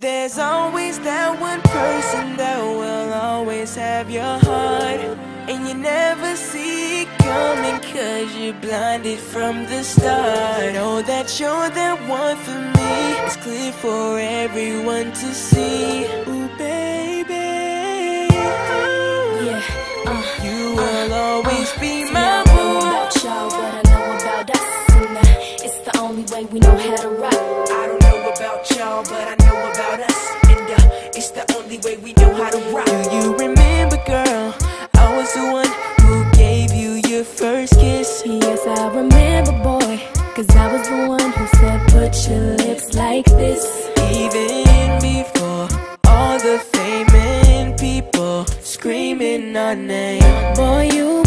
There's always that one person that will always have your heart. And you never see it coming cause you're blinded from the start. Oh, that you're that one for me. It's clear for everyone to see. Ooh, baby. Yeah, uh, You will always be see, my I don't know boo. about y'all, but I know about us. And uh, it's the only way we know how to rock. I don't know about y'all, but I only way we know how to rock. Do you remember, girl? I was the one who gave you your first kiss. Yes, I remember, boy. Cause I was the one who said, put your lips like this. Even before all the fame and people screaming our name. Boy, you